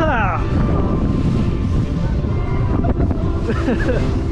Ha!